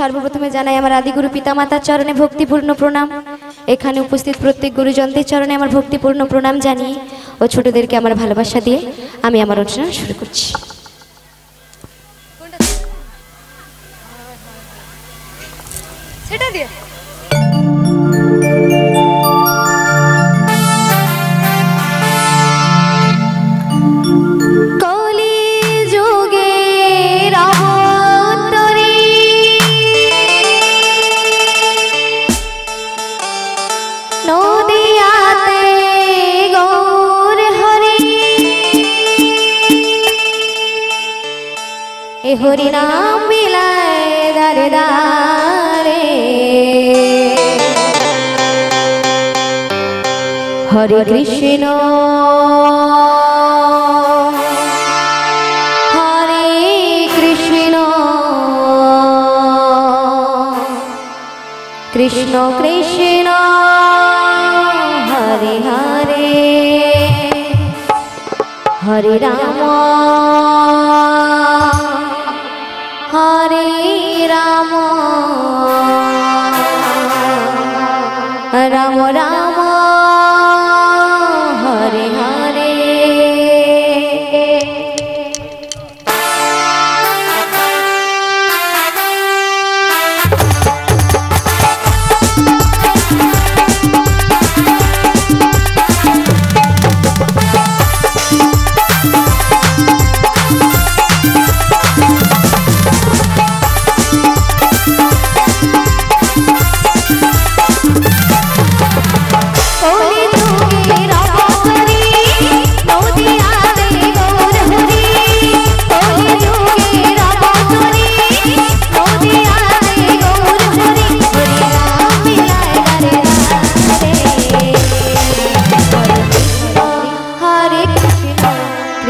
সর্বপ্রথমে জানাই আমার আদিগুরু পিতামাতার চরণে ভক্তিপূর্ণ প্রণাম। এখানে উপস্থিত প্রত্যেক গুরুজনদের চরণে আমার ভক্তিপূর্ণ প্রণাম জানিয়ে ও ছোটদেরকে আমার ভালোবাসা দিয়ে আমি আমার অনুষ্ঠান শুরু করছি। সেটা দিয়ে। এ হরি নাম বিলায় দারে দারে হরে কৃষ্ণ। কৃষ্ণ কৃষ্ণ হরে হরে। হরে রাম। রাম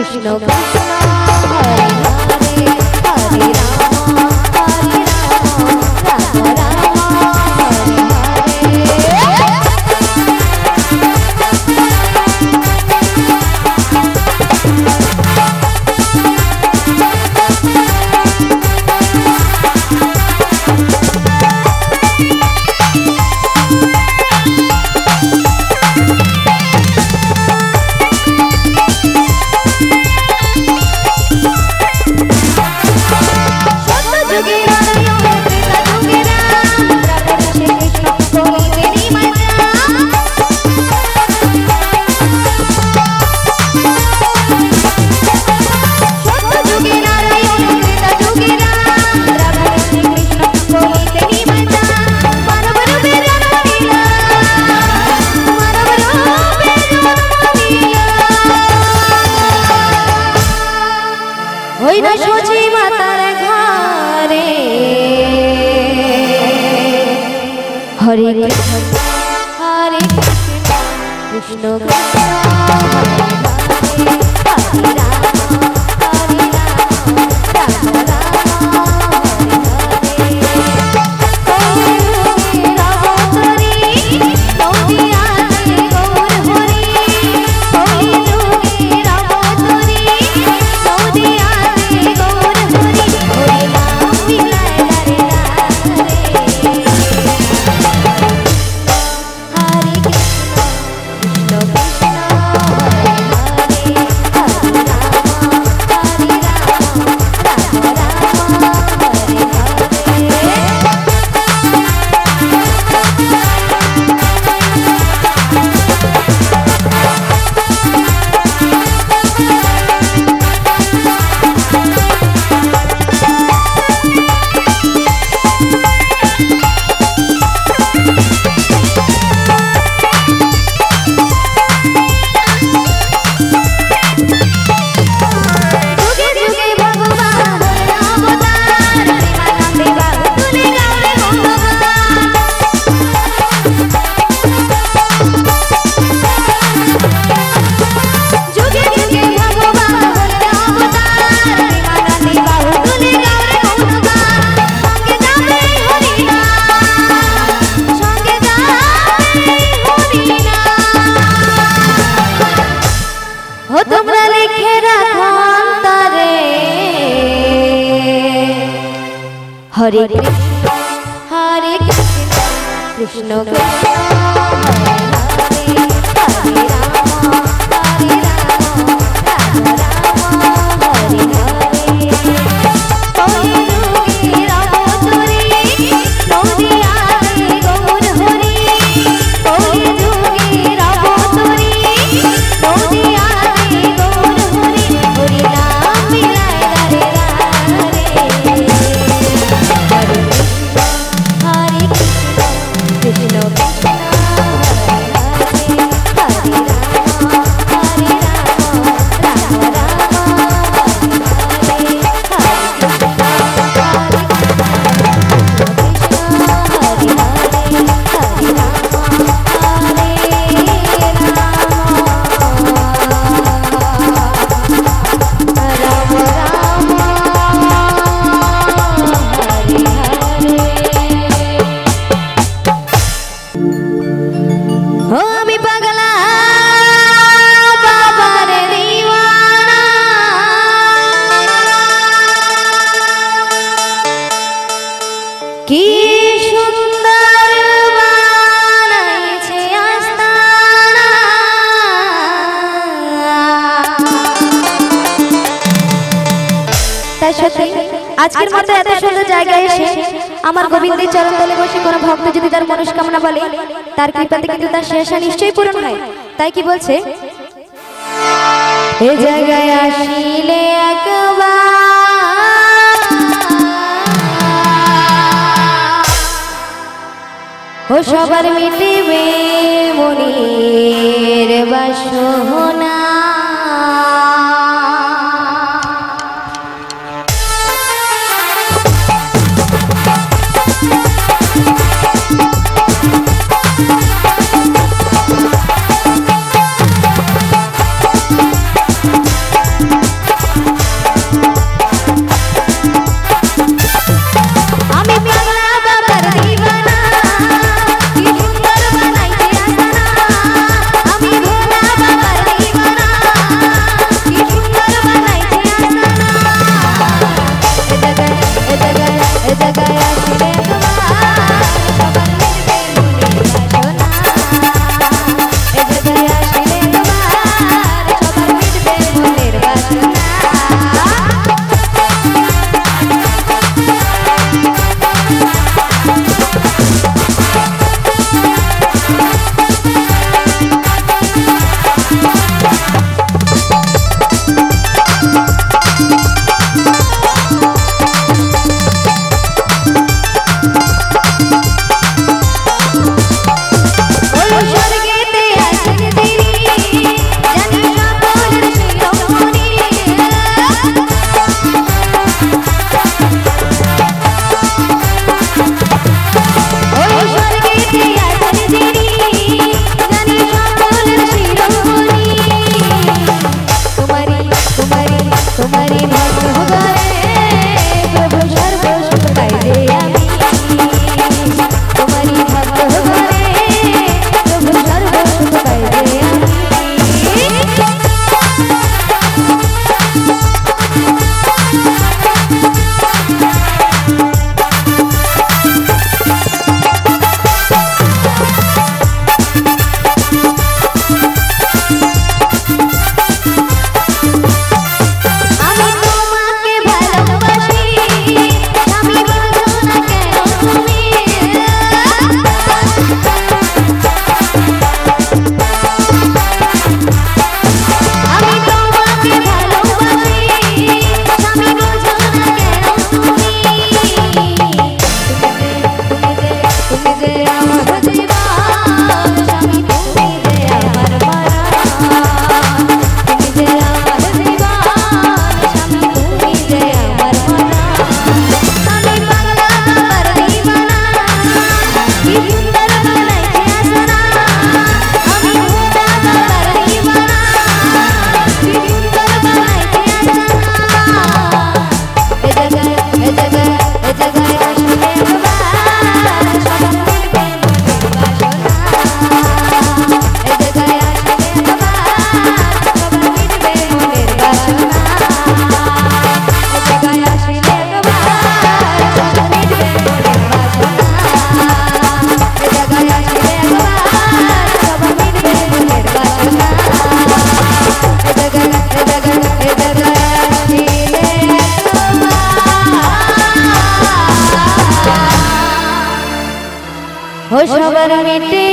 কৃষ্ণ কৃষ্ণ না সচি মাতার ঘরে। হরে কৃষ্ণ। হরে কৃষ্ণ। কৃষ্ণ কৃষ্ণ হরে কৃষ্ণ। হরে কৃষ্ণ। কৃষ্ণ কৃষ্ণ আজকের মতো এত সুন্দর জায়গায় এসে আমার গোবিন্দের চরণ তলে বসে কোনো ভক্ত যদি তার মনস্কামনা বলে, তার কৃপাতে কিন্তু তার শেষ নিশ্চয়ই পূরণ হয়। তাই কি বলছে? এ জায়গায় আসিলে ও সবার মিটিবে মনির বাসনা। একবার মিটেবে মনে